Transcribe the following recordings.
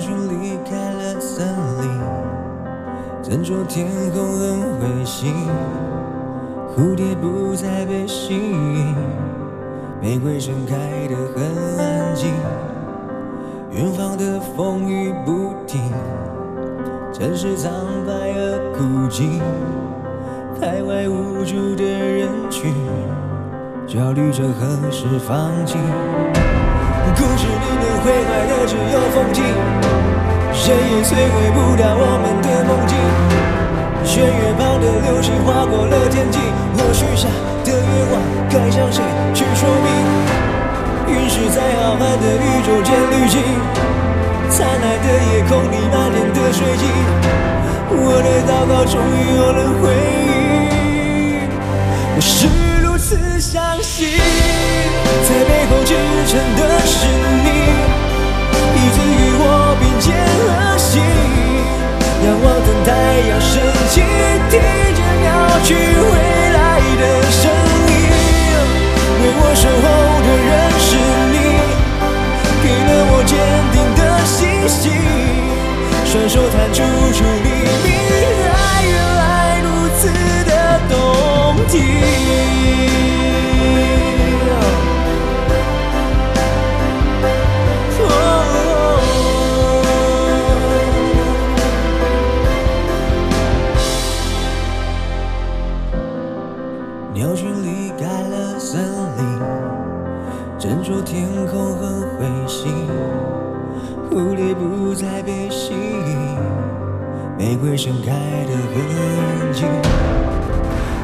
鸟群离开了森林整座天空很灰心蝴蝶不再被吸引玫瑰盛开的很安静远方的风雨不停城市苍白而孤寂。徘徊无助的人群焦虑着何时放晴故事里能毁坏的只有风景。谁也摧毁不了我们的梦境。弦月旁的流星划过了天际，我许下的愿望该向谁去说明？陨石在浩瀚的宇宙间旅行，灿烂的夜空里满天的水晶，我的祷告终于有了回应。我是双手弹出正说天空很灰心，蝴蝶不再被吸引，玫瑰盛开的很安静，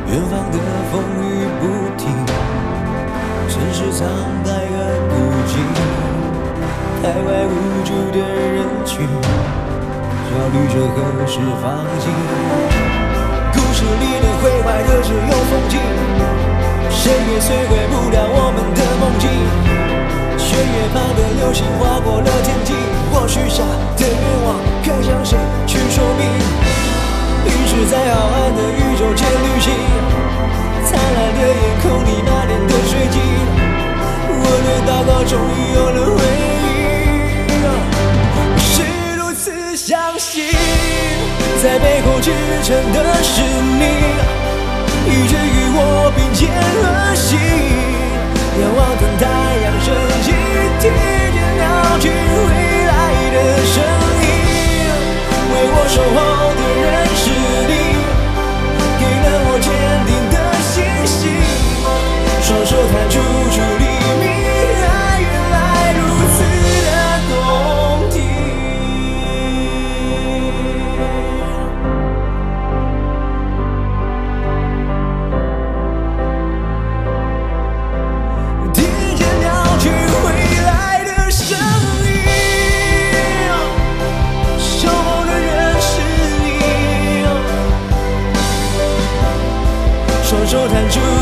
远方的风雨不停，城市苍白而孤寂，徘徊无助的人群，焦虑着何时放弃。故事里能毁坏的只有风景，谁也摧毁心划过了天际，我许下的愿望该向谁去说明？陨石在浩瀚的宇宙间旅行，灿烂的夜空里那年的水晶，我的祷告终于有了回应。是如此相信，在背后支撑的是你，一直与我手弹出